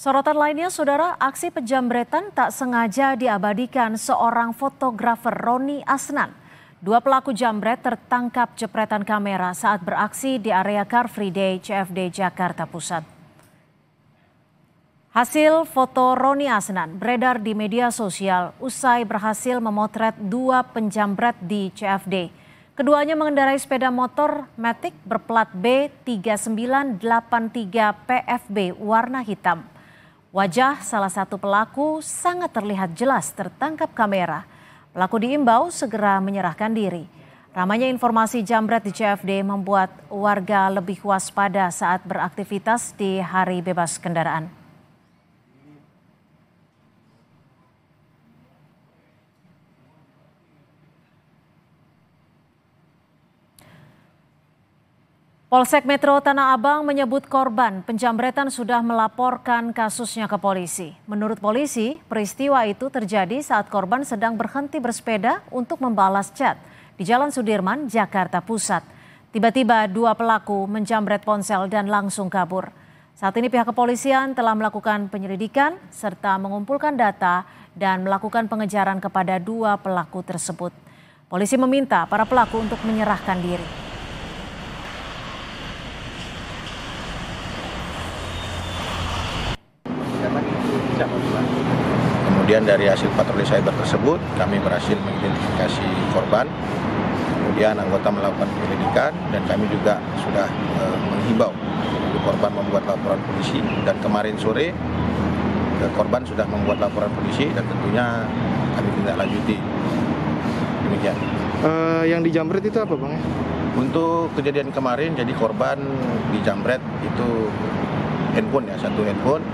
Sorotan lainnya, saudara, aksi penjambretan tak sengaja diabadikan seorang fotografer Roni Asnan. Dua pelaku jambret tertangkap jepretan kamera saat beraksi di area Car Free Day CFD Jakarta Pusat. Hasil foto Roni Asnan beredar di media sosial usai berhasil memotret dua penjambret di CFD. Keduanya mengendarai sepeda motor Matic berplat B3983 PFB warna hitam. Wajah salah satu pelaku sangat terlihat jelas tertangkap kamera. Pelaku diimbau segera menyerahkan diri. Ramanya informasi jambret di CFD membuat warga lebih waspada saat beraktivitas di hari bebas kendaraan. Polsek Metro Tanah Abang menyebut korban penjambretan sudah melaporkan kasusnya ke polisi. Menurut polisi, peristiwa itu terjadi saat korban sedang berhenti bersepeda untuk membalas chat di Jalan Sudirman, Jakarta Pusat. Tiba-tiba dua pelaku menjambret ponsel dan langsung kabur. Saat ini pihak kepolisian telah melakukan penyelidikan serta mengumpulkan data dan melakukan pengejaran kepada dua pelaku tersebut. Polisi meminta para pelaku untuk menyerahkan diri. Kemudian dari hasil patroli cyber tersebut kami berhasil mengidentifikasi korban. Kemudian anggota melakukan penyelidikan dan kami juga sudah e, menghimbau korban membuat laporan polisi dan kemarin sore e, korban sudah membuat laporan polisi dan tentunya kami tindak lanjuti. Demikian. Uh, yang dijamret itu apa bang? Untuk kejadian kemarin jadi korban dijamret itu handphone ya satu handphone.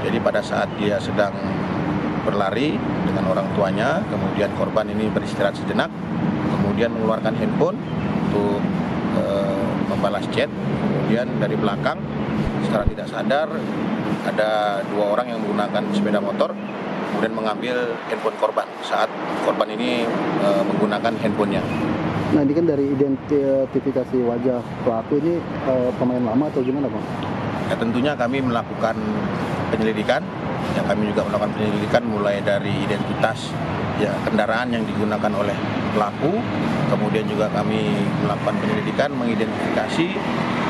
Jadi pada saat dia sedang berlari dengan orang tuanya, kemudian korban ini beristirahat sejenak, kemudian mengeluarkan handphone untuk e, membalas chat, kemudian dari belakang secara tidak sadar ada dua orang yang menggunakan sepeda motor kemudian mengambil handphone korban saat korban ini e, menggunakan handphonenya. Nah ini kan dari identifikasi wajah pelaku ini e, pemain lama atau gimana bang? Ya tentunya kami melakukan penyelidikan. Yang kami juga melakukan penyelidikan mulai dari identitas ya kendaraan yang digunakan oleh pelaku. Kemudian juga kami melakukan penyelidikan mengidentifikasi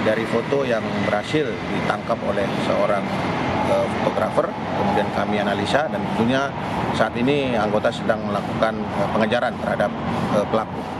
dari foto yang berhasil ditangkap oleh seorang uh, fotografer. Kemudian kami analisa dan tentunya saat ini anggota sedang melakukan uh, pengejaran terhadap uh, pelaku